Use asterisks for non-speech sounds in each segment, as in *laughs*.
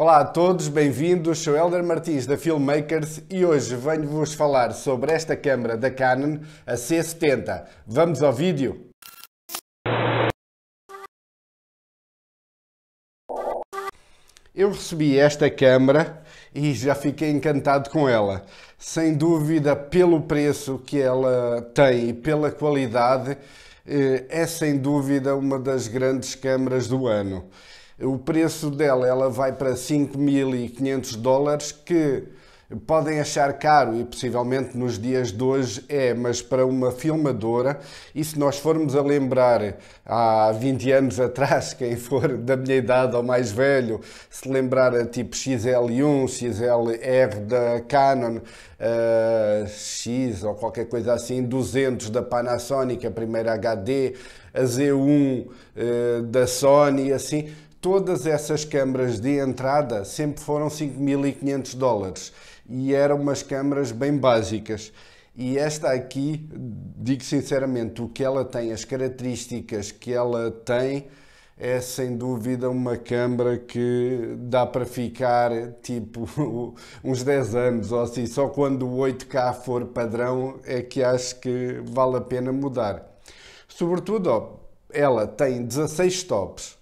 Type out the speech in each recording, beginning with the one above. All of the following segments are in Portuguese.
Olá a todos, bem-vindos. Sou Helder Martins da Filmmakers e hoje venho-vos falar sobre esta câmera da Canon, a C70. Vamos ao vídeo? Eu recebi esta câmera e já fiquei encantado com ela. Sem dúvida, pelo preço que ela tem e pela qualidade, eh, é sem dúvida uma das grandes câmaras do ano. O preço dela ela vai para 5.500 dólares, que podem achar caro e possivelmente nos dias de hoje é, mas para uma filmadora, e se nós formos a lembrar há 20 anos *laughs* atrás, quem for da minha idade ou mais velho, se lembrar a tipo XL1, XLR da Canon, uh, X ou qualquer coisa assim, 200 da Panasonic, a primeira HD, a Z1 uh, da Sony, assim, todas essas câmaras de entrada sempre foram 5.500 dólares e eram umas câmaras bem básicas. E esta aqui, digo sinceramente, o que ela tem, as características que ela tem, é sem dúvida uma câmara que dá para ficar tipo *laughs* uns 10 anos ou assim. Só quando o 8K for padrão é que acho que vale a pena mudar. Sobretudo, ela tem 16 stops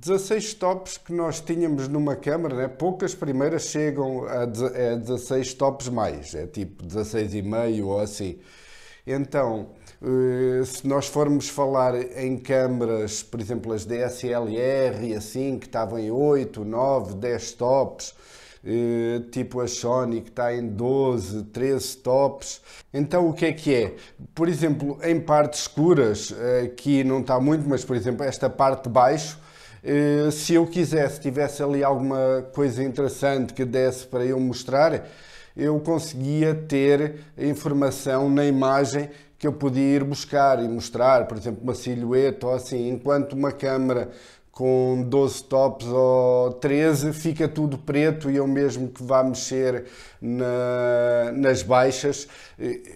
16 tops que nós tínhamos numa câmara, né? poucas primeiras chegam a, 16 tops mais, é tipo 16,5 ou assim. Então, eh, se nós formos falar em câmaras, por exemplo, as DSLR e assim, que estavam em 8, 9, 10 tops, eh, tipo a Sony que está em 12, 13 tops. Então o que é que é? Por exemplo, em partes escuras, aqui não está muito, mas por exemplo, esta parte de baixo, eh, se eu quisesse, tivesse ali alguma coisa interessante que desse para eu mostrar, eu conseguia ter informação na imagem que eu podia ir buscar e mostrar, por exemplo, uma silhueta ou assim, enquanto uma câmera com 12 tops ou 13 fica tudo preto e eu mesmo que vá mexer na, nas baixas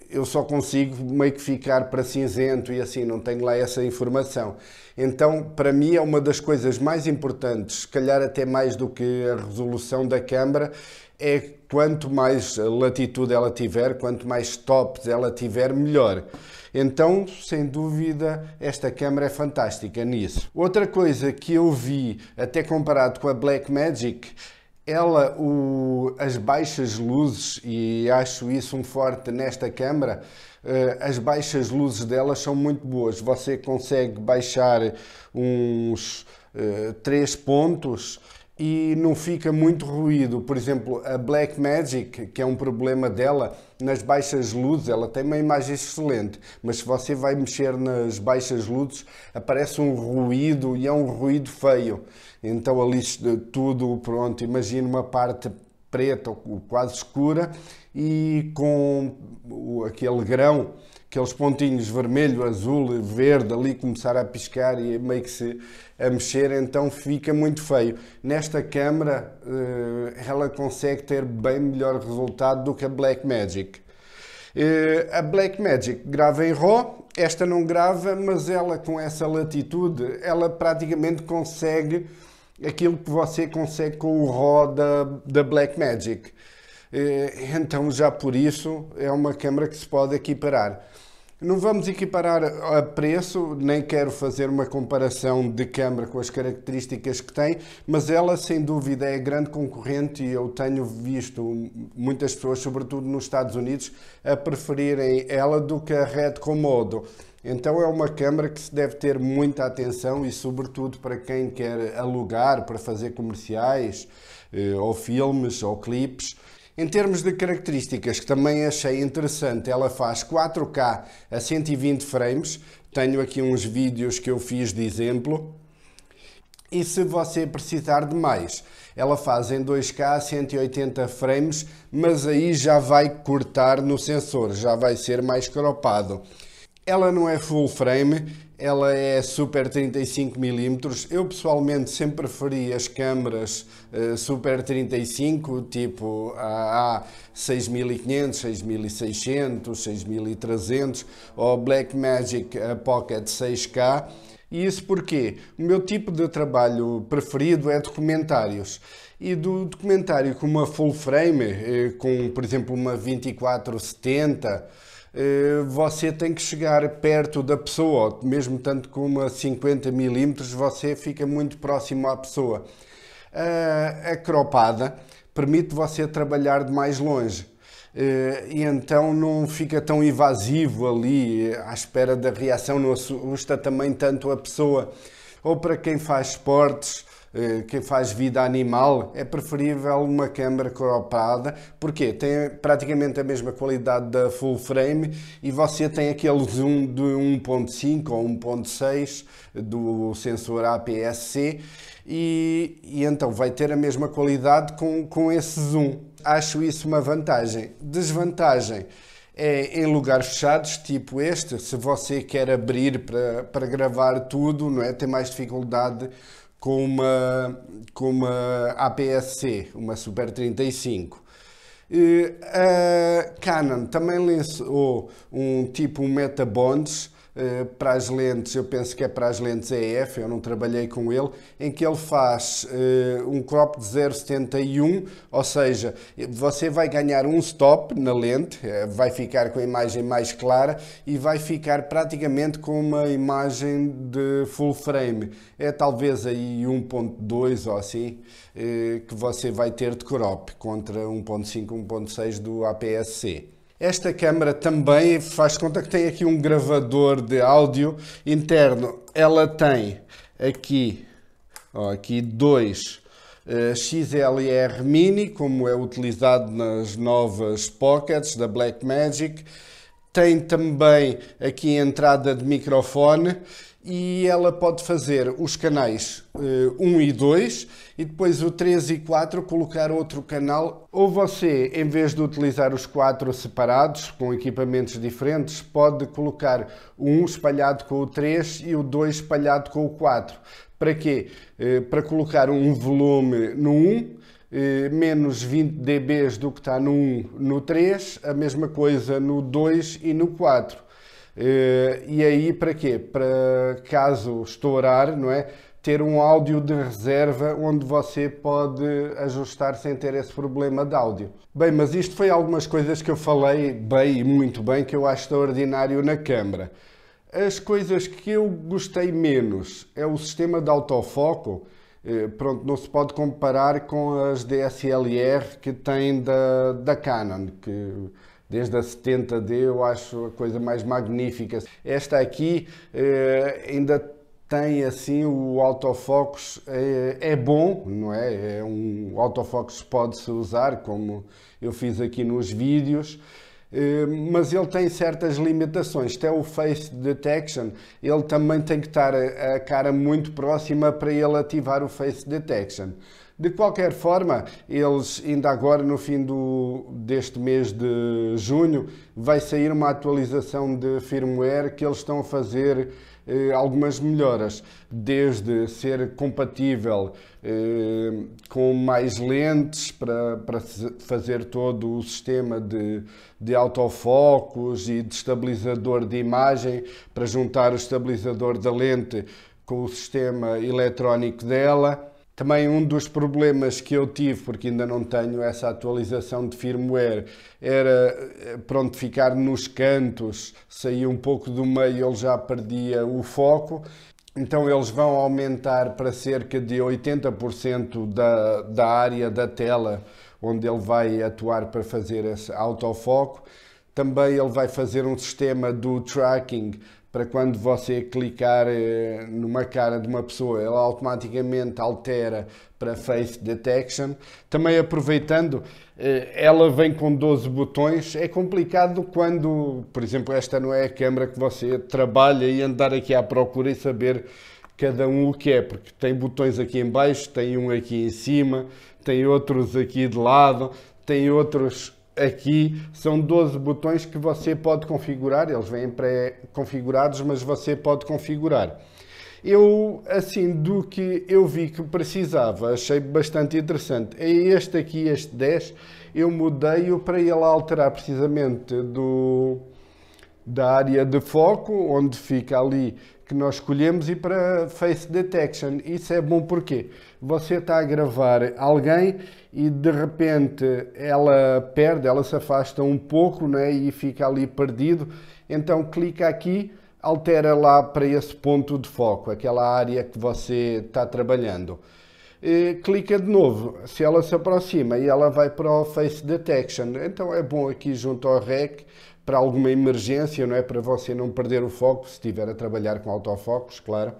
eu só consigo meio que ficar para cinzento e assim não tenho lá essa informação. Então, para mim, é uma das coisas mais importantes, se calhar até mais do que a resolução da câmara, é quanto mais latitude ela tiver, quanto mais tops ela tiver, melhor. Então, sem dúvida, esta câmera é fantástica nisso. Outra coisa que eu vi, até comparado com a Blackmagic, ela, o, as baixas luzes, e acho isso um forte nesta câmera, eh, as baixas luzes delas são muito boas. Você consegue baixar uns uh, três pontos e não fica muito ruído. Por exemplo, a Black Magic, que é um problema dela, nas baixas luzes, ela tem uma imagem excelente, mas se você vai mexer nas baixas luzes, aparece um ruído e é um ruído feio. Então ali tudo, pronto, imagina uma parte preta ou quase escura e com aquele grão, aqueles pontinhos vermelho, azul, verde ali começar a piscar e meio que se a mexer, então fica muito feio. Nesta câmera eh, ela consegue ter bem melhor resultado do que a Blackmagic. Eh, a Blackmagic grava em RAW, esta não grava, mas ela com essa latitude, ela praticamente consegue aquilo que você consegue com o RAW da, da Blackmagic. Eh, então, já por isso, é uma câmera que se pode equiparar. Não vamos equiparar a preço, nem quero fazer uma comparação de câmara com as características que tem, mas ela sem dúvida é grande concorrente e eu tenho visto muitas pessoas, sobretudo nos Estados Unidos, a preferirem ela do que a Red Komodo. Então é uma câmara que se deve ter muita atenção e sobretudo para quem quer alugar para fazer comerciais, eh, ou filmes, ou clipes. Em termos de características, que também achei interessante, ela faz 4K a 120 frames. Tenho aqui uns vídeos que eu fiz de exemplo. E se você precisar de mais, ela faz em 2K 180 frames, mas aí já vai cortar no sensor, já vai ser mais cropado. Ela não é full frame, ela é super 35mm. Eu pessoalmente sempre preferi as câmaras uh, super 35, tipo a A6500, 6600, 6300 ou Blackmagic a Pocket 6K. E isso porque o meu tipo de trabalho preferido é documentários. E do documentário com uma full frame, eh, com por exemplo uma 2470, eh, você tem que chegar perto da pessoa, mesmo tanto com uma 50 mm, você fica muito próximo à pessoa. A cropada permite você trabalhar de mais longe. Eh, e então não fica tão invasivo ali à espera da reação, não assusta também tanto a pessoa. Ou para quem faz esportes, eh, quem faz vida animal, é preferível uma câmera cropada, porque tem praticamente a mesma qualidade da full frame e você tem aquele zoom de 1.5 ou 1.6 do sensor APS-C e, e, então vai ter a mesma qualidade com, com esse zoom. Acho isso uma vantagem. Desvantagem é em lugares fechados, tipo este, se você quer abrir para, para gravar tudo, não é? tem mais dificuldade com uma, com uma APS-C, uma Super 35. a Canon também lançou um tipo um Meta Bonds eh, para as lentes, eu penso que é para as lentes EF, eu não trabalhei com ele, em que ele faz uh, um crop de 0,71, ou seja, você vai ganhar um stop na lente, uh, vai ficar com a imagem mais clara e vai ficar praticamente com uma imagem de full frame. É talvez aí 1.2 ou assim que você vai ter de crop contra 1.5, 1.6 do APS-C. Esta câmara também faz conta que tem aqui um gravador de áudio interno. Ela tem aqui, ó, aqui dois uh, XLR Mini, como é utilizado nas novas Pockets da Blackmagic. Tem também aqui entrada de microfone e ela pode fazer os canais uh, 1 e 2 e depois o 3 e 4 colocar outro canal. Ou você, em vez de utilizar os quatro separados, com equipamentos diferentes, pode colocar um espalhado com o 3 e o 2 espalhado com o 4. Para quê? Uh, para colocar um volume no 1 eh, menos 20 dB do que está no 1 no 3, a mesma coisa no 2 e no 4. Eh, e aí para quê? Para caso estourar, não é? Ter um áudio de reserva onde você pode ajustar sem ter esse problema de áudio. Bem, mas isto foi algumas coisas que eu falei bem e muito bem que eu acho extraordinário na câmara. As coisas que eu gostei menos é o sistema de autofoco. Eh, pronto, não se pode comparar com as DSLR que tem da, da Canon, que desde a 70D eu acho a coisa mais magnífica. Esta aqui eh, ainda tem assim o autofocus é, é, bom, não é? É um autofocus pode-se usar, como eu fiz aqui nos vídeos, eh, mas ele tem certas limitações. Até o face detection, ele também tem que estar a, a cara muito próxima para ele ativar o face detection. De qualquer forma, eles ainda agora no fim do, deste mês de junho vai sair uma atualização de firmware que eles estão a fazer eh, algumas melhoras, desde ser compatível eh, com mais lentes para, para fazer todo o sistema de, de autofocos e de estabilizador de imagem, para juntar o estabilizador da lente com o sistema eletrónico dela também um dos problemas que eu tive, porque ainda não tenho essa atualização de firmware, era eh, pronto ficar nos cantos, sair um pouco do meio, ele já perdia o foco. Então eles vão aumentar para cerca de 80% da, da área da tela onde ele vai atuar para fazer esse autofoco. Também ele vai fazer um sistema do tracking para quando você clicar eh, numa cara de uma pessoa, ela automaticamente altera para Face Detection. Também aproveitando, eh, ela vem com 12 botões. É complicado quando, por exemplo, esta não é a câmera que você trabalha e andar aqui à procura e saber cada um o que é, porque tem botões aqui em baixo, tem um aqui em cima, tem outros aqui de lado, tem outros Aqui são 12 botões que você pode configurar, eles vêm pré-configurados, mas você pode configurar. Eu, assim, do que eu vi que precisava, achei bastante interessante. É este aqui, este 10, eu mudei-o para ele alterar precisamente do, da área de foco, onde fica ali que nós escolhemos e para Face Detection. Isso é bom porque você está a gravar alguém e de repente ela perde, ela se afasta um pouco né, e fica ali perdido. Então clica aqui, altera lá para esse ponto de foco, aquela área que você está trabalhando. E clica de novo, se ela se aproxima e ela vai para o Face Detection. Então é bom aqui junto ao REC para alguma emergência, não é? Para você não perder o foco, se estiver a trabalhar com autofocos, claro.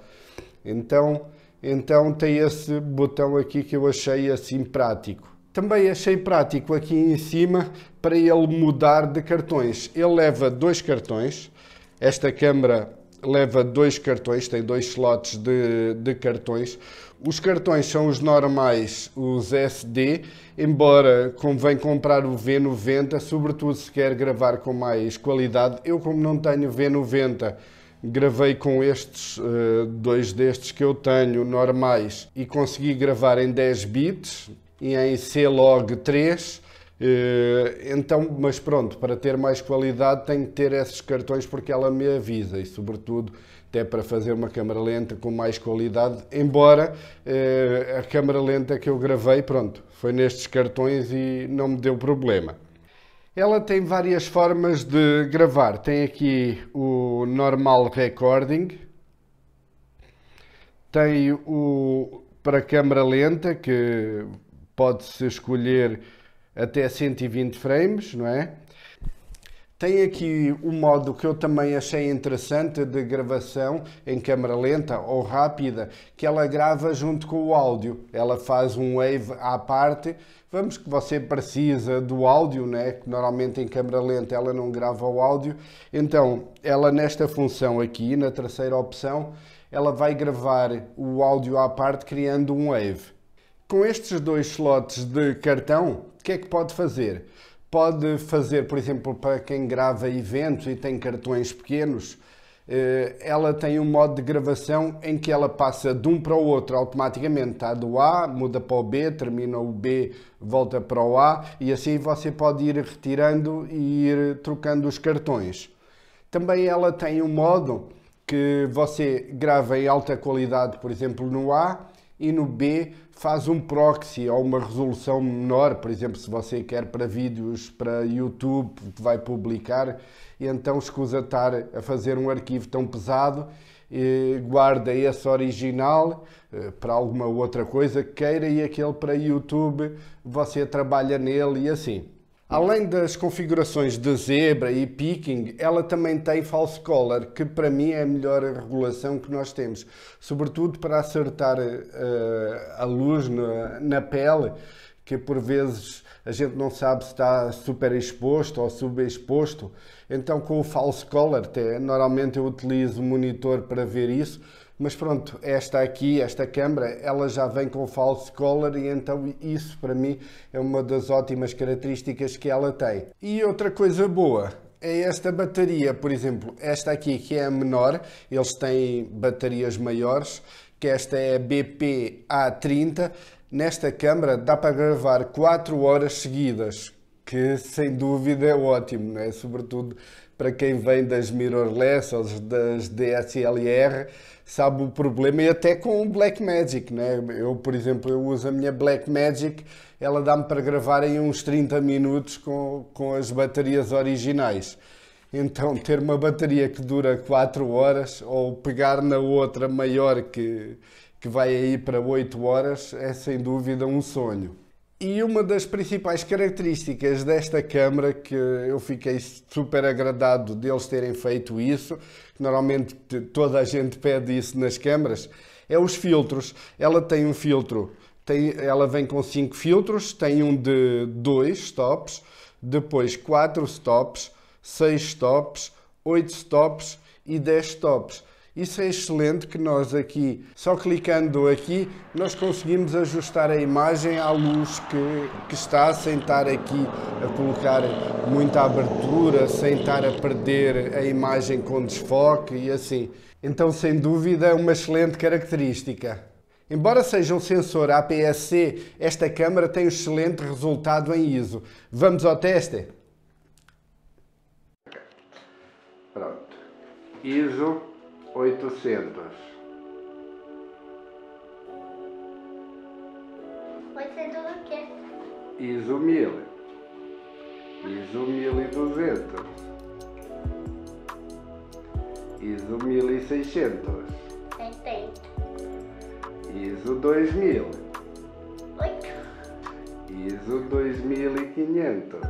Então, então tem esse botão aqui que eu achei assim prático. Também achei prático aqui em cima para ele mudar de cartões. Ele leva dois cartões. Esta câmera leva dois cartões, tem dois slots de, de cartões. Os cartões são os normais, os SD, embora convém comprar o V90, sobretudo se quer gravar com mais qualidade. Eu, como não tenho V90, gravei com estes, uh, dois destes que eu tenho, normais, e consegui gravar em 10 bits e em C-Log 3. Uh, então, mas pronto, para ter mais qualidade tenho que ter esses cartões porque ela me avisa e, sobretudo, até para fazer uma câmera lenta com mais qualidade, embora eh, a câmera lenta que eu gravei, pronto, foi nestes cartões e não me deu problema. Ela tem várias formas de gravar. Tem aqui o normal recording, tem o para câmera lenta que pode-se escolher até 120 frames, não é? Tem aqui o modo que eu também achei interessante de gravação em câmera lenta ou rápida, que ela grava junto com o áudio. Ela faz um wave à parte. Vamos que você precisa do áudio, né? Normalmente em câmera lenta ela não grava o áudio. Então, ela nesta função aqui, na terceira opção, ela vai gravar o áudio à parte criando um wave. Com estes dois slots de cartão, que é que pode fazer? pode fazer, por exemplo, para quem grava eventos e tem cartões pequenos, eh, ela tem um modo de gravação em que ela passa de um para o outro automaticamente. Está do A, muda para o B, termina o B, volta para o A e assim você pode ir retirando e ir trocando os cartões. Também ela tem um modo que você grava em alta qualidade, por exemplo, no A e no B faz um proxy ou uma resolução menor, por exemplo, se você quer para vídeos para YouTube vai publicar, e então escusa estar a fazer um arquivo tão pesado, guarda esse original eh, para alguma outra coisa que queira e aquele para YouTube você trabalha nele e assim. Além das configurações de zebra e picking, ela também tem false color, que para mim é a melhor regulação que nós temos, sobretudo para acertar uh, a luz na, na, pele, que por vezes a gente não sabe se está super exposto ou subexposto. Então com o false color, até, normalmente eu utilizo o monitor para ver isso, mas pronto, esta aqui, esta câmara, ela já vem com false color e então isso para mim é uma das ótimas características que ela tem. E outra coisa boa, é esta bateria, por exemplo, esta aqui que é a menor, eles têm baterias maiores, que esta é a BP A30. Nesta câmara dá para gravar 4 horas seguidas, que sem dúvida é ótimo, né? sobretudo para quem vem das mirrorless ou das DSLR, sabe o problema e até com o Blackmagic, né? Eu, por exemplo, eu uso a minha Blackmagic, ela dá-me para gravar em uns 30 minutos com, com as baterias originais. Então, ter uma bateria que dura 4 horas ou pegar na outra maior que, que vai aí para 8 horas é sem dúvida um sonho. E uma das principais características desta câmara, que eu fiquei super agradado deles terem feito isso, normalmente toda a gente pede isso nas câmaras, é os filtros. Ela tem um filtro, tem, ela vem com cinco filtros, tem um de dois stops, depois quatro stops, seis stops, oito stops e 10 stops. Isso é excelente que nós aqui, só clicando aqui, nós conseguimos ajustar a imagem à luz que, que está, sem estar aqui a colocar muita abertura, sem estar a perder a imagem com desfoque e assim. Então, sem dúvida, é uma excelente característica. Embora seja um sensor APS-C, esta câmera tem um excelente resultado em ISO. Vamos ao teste? Pronto. ISO oitocentos, Oitocentos o quê? ISO mil, ISO mil e duzentos, ISO mil e seiscentos, Setenta. ISO dois mil, Oito. ISO dois mil e quinhentos,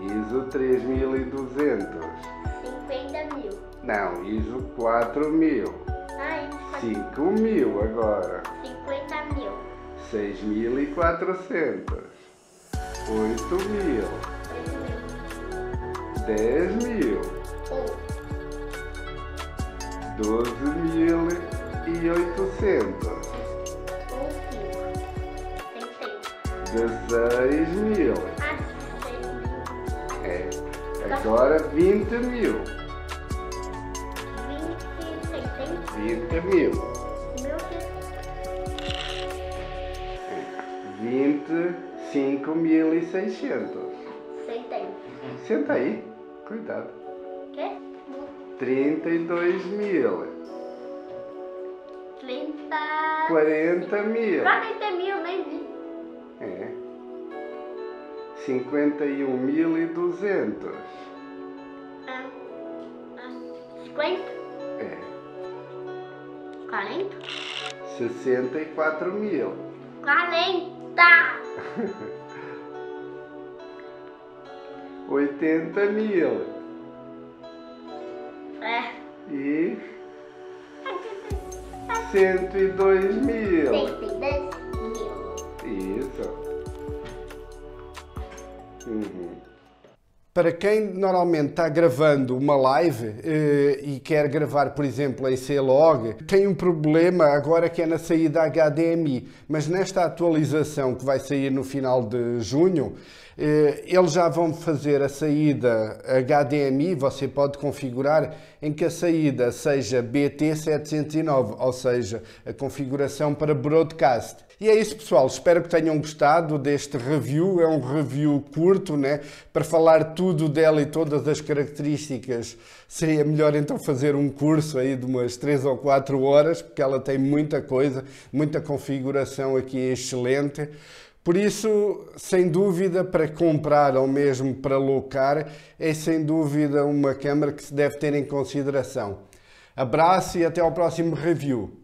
ISO três mil e duzentos. Não, ISO quatro mil, cinco mil agora. cinquenta mil. seis mil e quatrocentos, oito mil, Oito mil. dez mil, doze mil e oitocentos, Um cinco. Setenta. dezesseis mil, Ah, seis mil. é, agora vinte mil, vinte tá que é vivo. Vinte cinco mil e seiscentos. Senta aí. Cuidado. Quê? Trinta e dois mil. Trinta... Quarenta mil. Quarenta mil, nem vi. É. Cinquenta e um mil e duzentos. Ah, ah, cinquenta. 64 mil. Quarenta. *laughs* 80 mil. É. E 102 mil. Cento e dez mil. Isso. Uhum. Para quem normalmente está gravando uma live eh, e quer gravar, por exemplo, em C-Log, tem um problema agora que é na saída HDMI, mas nesta atualização que vai sair no final de junho, eh, eles já vão fazer a saída HDMI, você pode configurar em que a saída seja BT709, ou seja, a configuração para broadcast. E é isso, pessoal. Espero que tenham gostado deste review. É um review curto, né? Para falar tudo dela e todas as características, seria melhor então fazer um curso aí de umas 3 ou 4 horas, porque ela tem muita coisa, muita configuração aqui excelente. Por isso, sem dúvida, para comprar ou mesmo para locar, é sem dúvida uma câmera que se deve ter em consideração. Abraço e até ao próximo review.